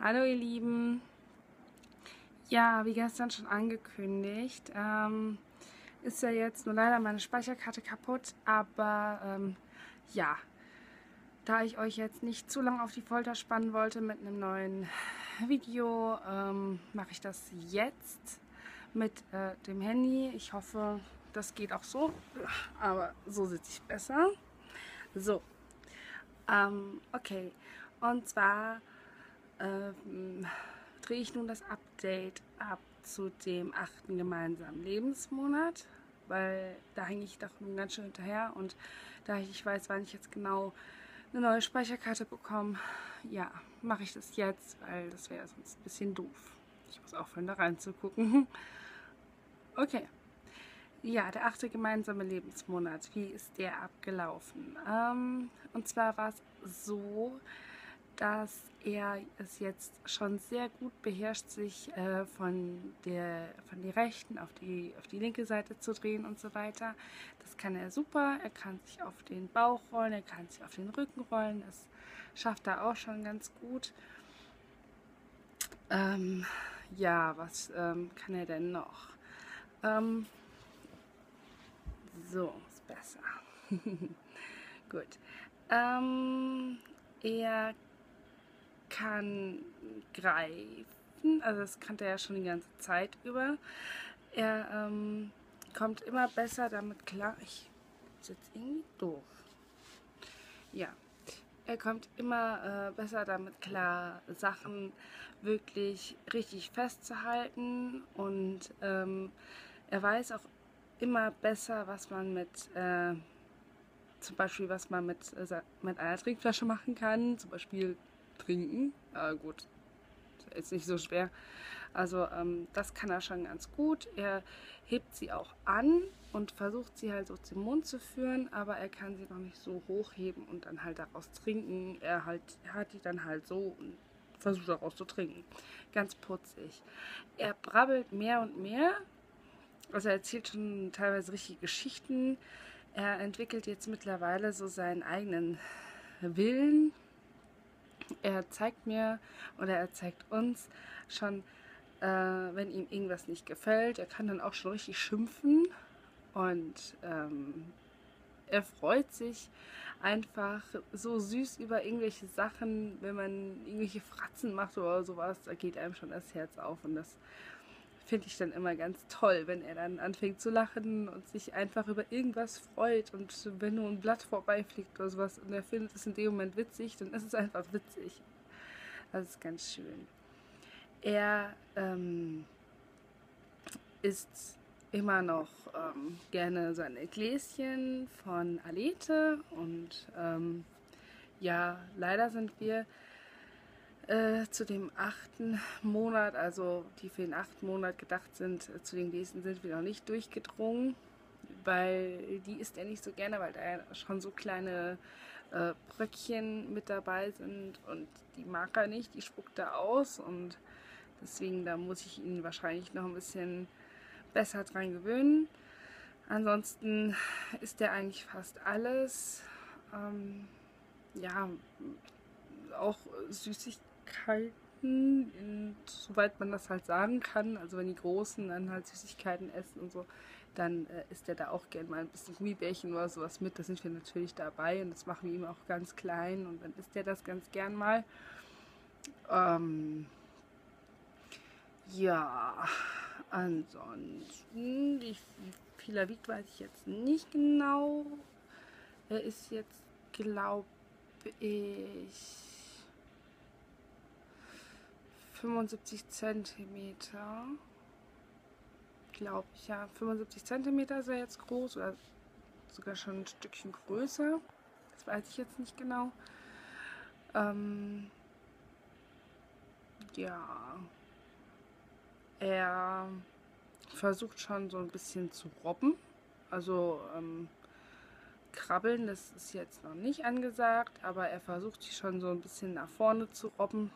Hallo ihr Lieben. Ja, wie gestern schon angekündigt, ähm, ist ja jetzt nur leider meine Speicherkarte kaputt, aber ähm, ja, da ich euch jetzt nicht zu lange auf die Folter spannen wollte mit einem neuen Video, ähm, mache ich das jetzt mit äh, dem Handy. Ich hoffe, das geht auch so, aber so sitze ich besser. So, ähm, okay, und zwar ähm, drehe ich nun das Update ab zu dem achten gemeinsamen Lebensmonat, weil da hänge ich doch nun ganz schön hinterher und da ich weiß, wann ich jetzt genau eine neue Speicherkarte bekomme, ja, mache ich das jetzt, weil das wäre sonst ein bisschen doof. Ich muss aufhören, da reinzugucken. Okay. Ja, der achte gemeinsame Lebensmonat. Wie ist der abgelaufen? Ähm, und zwar war es so, dass er es jetzt schon sehr gut beherrscht, sich äh, von, der, von der rechten auf die, auf die linke Seite zu drehen und so weiter. Das kann er super. Er kann sich auf den Bauch rollen, er kann sich auf den Rücken rollen. Das schafft er auch schon ganz gut. Ähm, ja, was ähm, kann er denn noch? Ähm, so, ist besser. gut. Ähm, er kann greifen, also das kannte er ja schon die ganze Zeit über. Er ähm, kommt immer besser damit klar. Ich sitze irgendwie doof. Ja, er kommt immer äh, besser damit klar, Sachen wirklich richtig festzuhalten und ähm, er weiß auch immer besser, was man mit äh, zum Beispiel, was man mit, äh, mit einer Trinkflasche machen kann, zum Beispiel trinken. Aber gut, ist nicht so schwer. Also ähm, das kann er schon ganz gut. Er hebt sie auch an und versucht sie halt so zum Mund zu führen, aber er kann sie noch nicht so hochheben und dann halt daraus trinken. Er halt er hat die dann halt so und versucht daraus zu trinken. Ganz putzig. Er brabbelt mehr und mehr. Also er erzählt schon teilweise richtige Geschichten. Er entwickelt jetzt mittlerweile so seinen eigenen Willen, er zeigt mir oder er zeigt uns schon, äh, wenn ihm irgendwas nicht gefällt. Er kann dann auch schon richtig schimpfen und ähm, er freut sich einfach so süß über irgendwelche Sachen, wenn man irgendwelche Fratzen macht oder sowas, da geht einem schon das Herz auf und das finde ich dann immer ganz toll, wenn er dann anfängt zu lachen und sich einfach über irgendwas freut. Und wenn nur ein Blatt vorbeifliegt oder sowas und er findet es in dem Moment witzig, dann ist es einfach witzig. Das ist ganz schön. Er ähm, isst immer noch ähm, gerne seine Gläschen von Alete und ähm, ja, leider sind wir äh, zu dem achten Monat, also die für den achten Monat gedacht sind, äh, zu den Gläschen sind wir noch nicht durchgedrungen, weil die isst er nicht so gerne, weil da schon so kleine äh, Bröckchen mit dabei sind und die mag er nicht, die spuckt er aus und deswegen da muss ich ihn wahrscheinlich noch ein bisschen besser dran gewöhnen. Ansonsten ist er eigentlich fast alles. Ähm, ja, auch Süßigkeiten Süßigkeiten, soweit man das halt sagen kann. Also wenn die Großen dann halt Süßigkeiten essen und so, dann äh, isst er da auch gerne mal ein bisschen Gummibärchen oder sowas mit. Da sind wir natürlich dabei und das machen wir ihm auch ganz klein und dann isst er das ganz gern mal. Ähm, ja, ansonsten, wie viel er wiegt, weiß ich jetzt nicht genau. Er ist jetzt, glaube ich, 75 Zentimeter. Glaube ich, ja. 75 Zentimeter ist er jetzt groß oder sogar schon ein Stückchen größer. Das weiß ich jetzt nicht genau. Ähm, ja. Er versucht schon so ein bisschen zu robben. Also ähm, krabbeln, das ist jetzt noch nicht angesagt, aber er versucht sich schon so ein bisschen nach vorne zu robben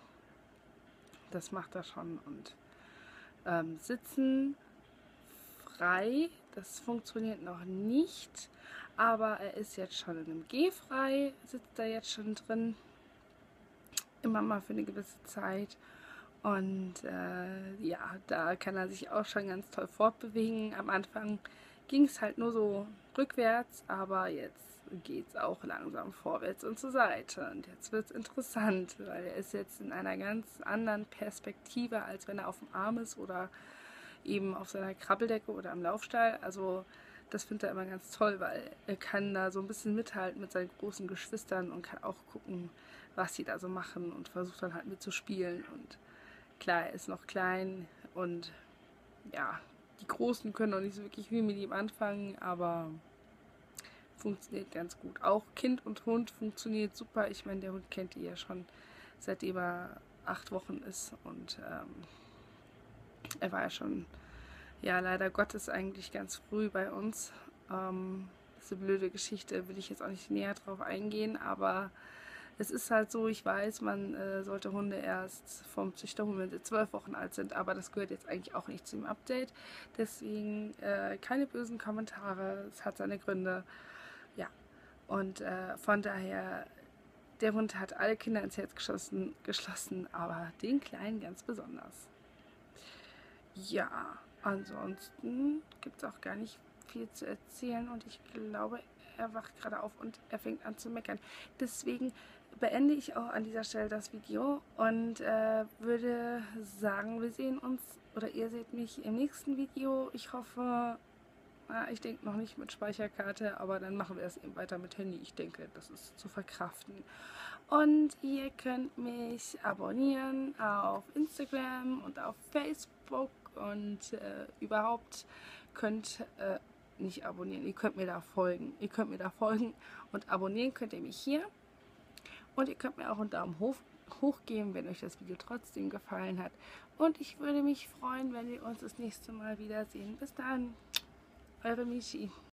das macht er schon. Und ähm, sitzen frei, das funktioniert noch nicht, aber er ist jetzt schon in einem G frei, sitzt da jetzt schon drin. immer mal für eine gewisse Zeit. Und äh, ja, da kann er sich auch schon ganz toll fortbewegen. Am Anfang ging es halt nur so rückwärts, aber jetzt geht es auch langsam vorwärts und zur Seite. Und jetzt wird es interessant, weil er ist jetzt in einer ganz anderen Perspektive, als wenn er auf dem Arm ist oder eben auf seiner Krabbeldecke oder am Laufstall. Also das findet er immer ganz toll, weil er kann da so ein bisschen mithalten mit seinen großen Geschwistern und kann auch gucken, was sie da so machen und versucht dann halt mitzuspielen. Und klar, er ist noch klein und ja, die Großen können noch nicht so wirklich viel mit ihm anfangen, aber funktioniert ganz gut. Auch Kind und Hund funktioniert super. Ich meine, der Hund kennt ihr ja schon seitdem er acht Wochen ist und ähm, er war ja schon, ja, leider Gottes eigentlich ganz früh bei uns. Ähm, diese blöde Geschichte will ich jetzt auch nicht näher drauf eingehen, aber es ist halt so, ich weiß, man äh, sollte Hunde erst vom Züchter holen, wenn sie zwölf Wochen alt sind, aber das gehört jetzt eigentlich auch nicht zum Update. Deswegen äh, keine bösen Kommentare, es hat seine Gründe. Ja, und äh, von daher, der Hund hat alle Kinder ins Herz geschlossen, geschlossen, aber den Kleinen ganz besonders. Ja, ansonsten gibt es auch gar nicht viel zu erzählen und ich glaube, er wacht gerade auf und er fängt an zu meckern. Deswegen beende ich auch an dieser Stelle das Video und äh, würde sagen, wir sehen uns oder ihr seht mich im nächsten Video. Ich hoffe, na, ich denke noch nicht mit Speicherkarte, aber dann machen wir es eben weiter mit Handy. Ich denke, das ist zu verkraften. Und ihr könnt mich abonnieren auf Instagram und auf Facebook und äh, überhaupt könnt äh, nicht abonnieren, ihr könnt mir da folgen. Ihr könnt mir da folgen und abonnieren könnt ihr mich hier. Und ihr könnt mir auch einen Daumen hoch, hoch geben, wenn euch das Video trotzdem gefallen hat. Und ich würde mich freuen, wenn wir uns das nächste Mal wiedersehen. Bis dann, eure Michi.